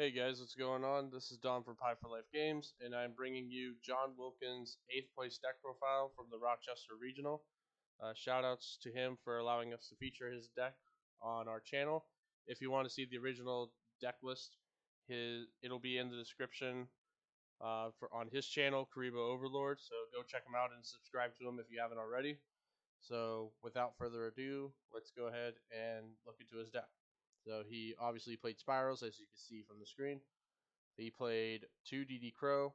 Hey guys, what's going on? This is Don from Pie for Life Games, and I'm bringing you John Wilkin's 8th place deck profile from the Rochester Regional. Uh, shoutouts to him for allowing us to feature his deck on our channel. If you want to see the original deck list, his it'll be in the description uh, for on his channel, Kuriboh Overlord. So go check him out and subscribe to him if you haven't already. So without further ado, let's go ahead and look into his deck. So he obviously played SPYRALs, as you can see from the screen. He played two DD Crow.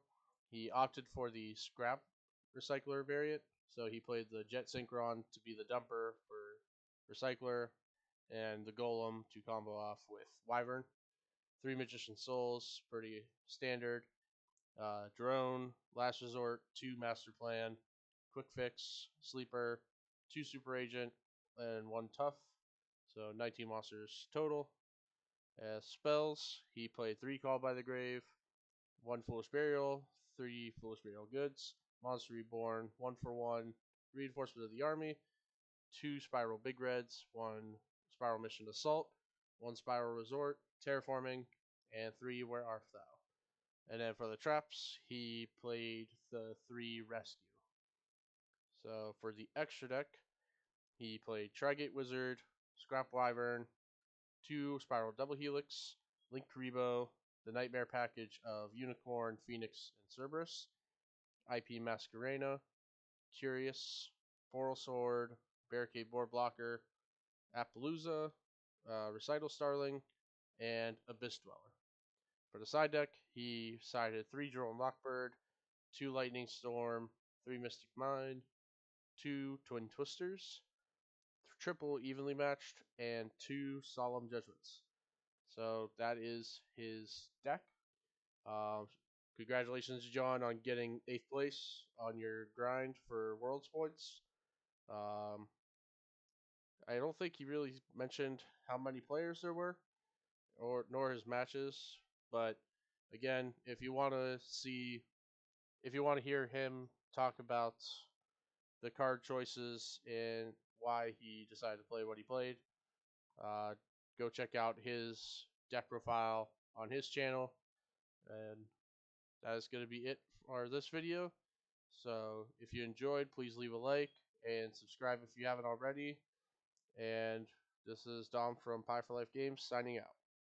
He opted for the Scrap Recycler variant. So he played the Jet Synchron to be the dumper for Recycler, and the Golem to combo off with Wyvern. Three Magician Souls, pretty standard. Uh, drone, Last Resort, two Master Plan, Quick Fix, Sleeper, two Super Agent, and one Tough. So 19 monsters total. As spells, he played three Call by the Grave, one Foolish Burial, three Foolish Burial Goods, Monster Reborn, one for one, Reinforcement of the Army, two SPYRAL Big Reds, one SPYRAL Mission Assault, one SPYRAL Resort, Terraforming, and three Where Art Thou. And then for the traps, he played the three Rescue. So for the extra deck, he played Trigate Wizard, Scrap Wyvern, two SPYRAL Double Helix, Link Karibo, the Nightmare package of Unicorn, Phoenix, and Cerberus, IP Masquerena, Curious, Foral Sword, Barricadeborg Blocker, Apollousa, uh, Recital Starling, and Abyss Dweller. For the side deck, he sided three Droll Lockbird, two Lightning Storm, three Mystic Mine, two Twin Twisters, triple evenly matched, and two solemn judgments. So that is his deck. Um, congratulations, John, on getting eighth place on your grind for Worlds points. Um, I don't think he really mentioned how many players there were, or nor his matches. But again, if you want to see, if you want to hear him talk about the card choices and why he decided to play what he played. Uh, go check out his deck profile on his channel. And that is going to be it for this video. So if you enjoyed, please leave a like and subscribe if you haven't already. And this is Dom from Pie for Life Games signing out.